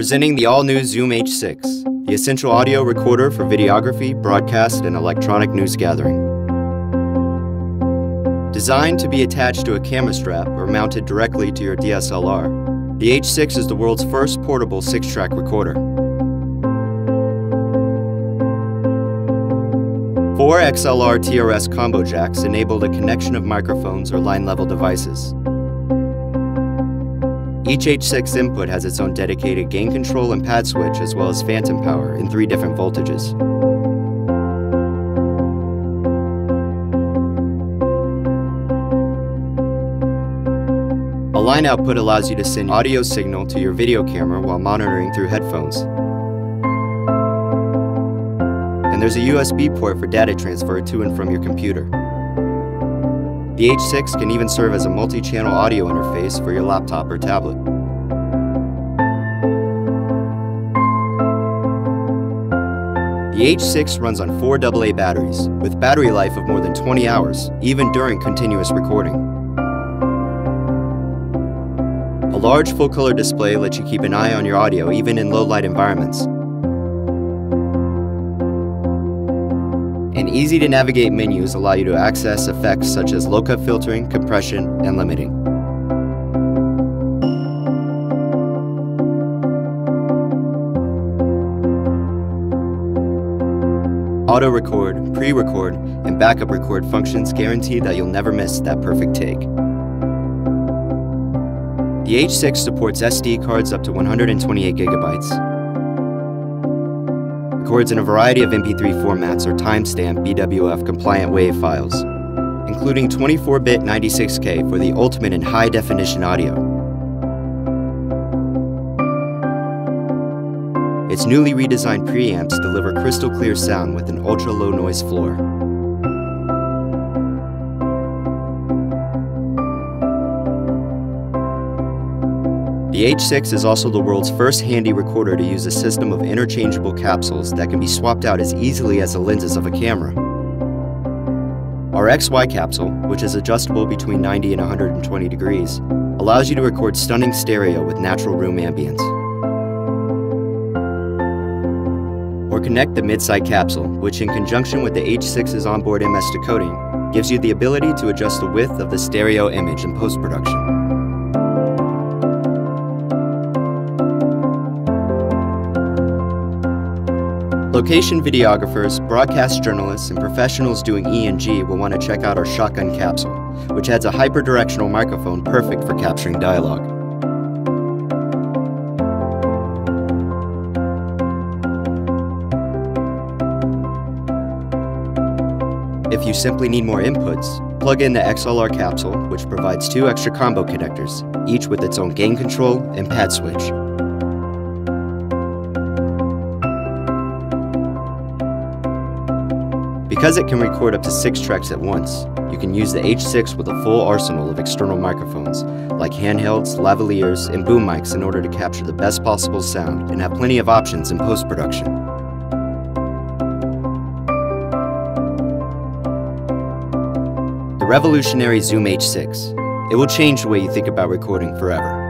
Presenting the all new Zoom H6, the essential audio recorder for videography, broadcast, and electronic news gathering. Designed to be attached to a camera strap or mounted directly to your DSLR, the H6 is the world's first portable six track recorder. Four XLR TRS combo jacks enabled a connection of microphones or line level devices. Each H6 input has its own dedicated gain control and pad switch as well as phantom power in three different voltages. A line output allows you to send audio signal to your video camera while monitoring through headphones. And there's a USB port for data transfer to and from your computer. The H6 can even serve as a multi-channel audio interface for your laptop or tablet. The H6 runs on four AA batteries, with battery life of more than 20 hours, even during continuous recording. A large full-color display lets you keep an eye on your audio even in low-light environments. And easy-to-navigate menus allow you to access effects such as low-cut filtering, compression, and limiting. Auto record, pre record, and backup record functions guarantee that you'll never miss that perfect take. The H6 supports SD cards up to 128 gigabytes. Records in a variety of MP3 formats or timestamp BWF compliant WAV files, including 24-bit 96K for the ultimate in high-definition audio. Its newly redesigned preamps deliver crystal clear sound with an ultra-low noise floor. The H6 is also the world's first handy recorder to use a system of interchangeable capsules that can be swapped out as easily as the lenses of a camera. Our XY capsule, which is adjustable between 90 and 120 degrees, allows you to record stunning stereo with natural room ambience. Or connect the mid-side capsule, which in conjunction with the H6's onboard MS decoding, gives you the ability to adjust the width of the stereo image in post-production. Location videographers, broadcast journalists, and professionals doing ENG will want to check out our shotgun capsule, which adds a hyperdirectional microphone perfect for capturing dialogue. If you simply need more inputs, plug in the XLR capsule, which provides two extra combo connectors, each with its own gain control and pad switch. Because it can record up to six tracks at once, you can use the H6 with a full arsenal of external microphones, like handhelds, lavaliers, and boom mics in order to capture the best possible sound and have plenty of options in post-production. The revolutionary Zoom H6. It will change the way you think about recording forever.